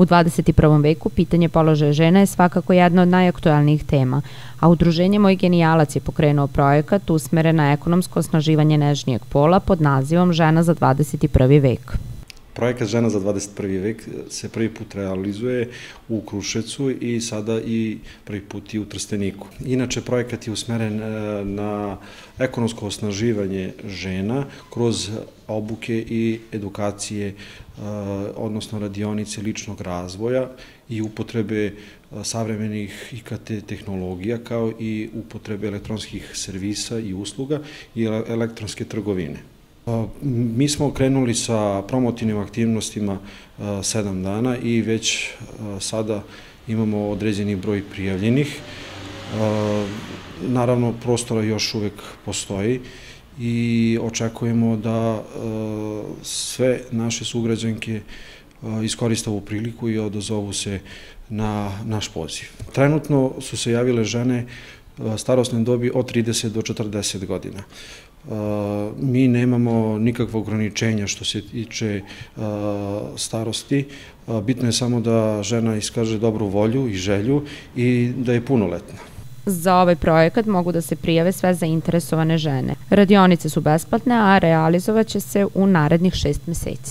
U 21. veku pitanje položaja žena je svakako jedna od najaktualnijih tema, a Udruženje Moj genijalac je pokrenuo projekat usmeren na ekonomsko osnaživanje nežnijeg pola pod nazivom Žena za 21. vek. Projekat Žena za 21. vek se prvi put realizuje u Krušecu i sada i prvi put i u Trsteniku. Inače, projekat je usmeren e, na ekonomsko osnaživanje žena kroz obuke i edukacije, e, odnosno radionice ličnog razvoja i upotrebe e, savremenih IKT tehnologija kao i upotrebe elektronskih servisa i usluga i elektronske trgovine. Mi smo krenuli sa promotivnim aktivnostima sedam dana i već sada imamo određeni broj prijavljenih. Naravno, prostora još uvek postoji i očekujemo da sve naše sugrađanke iskoriste ovu priliku i odazovu se na naš poziv. Trenutno su se javile žene starostne dobi od 30 do 40 godina. Mi nemamo nikakvo ograničenja što se tiče starosti. Bitno je samo da žena iskaže dobru volju i želju i da je punoletna. Za ovaj projekat mogu da se prijave sve zainteresovane žene. Radionice su besplatne, a realizovat će se u narednih šest meseci.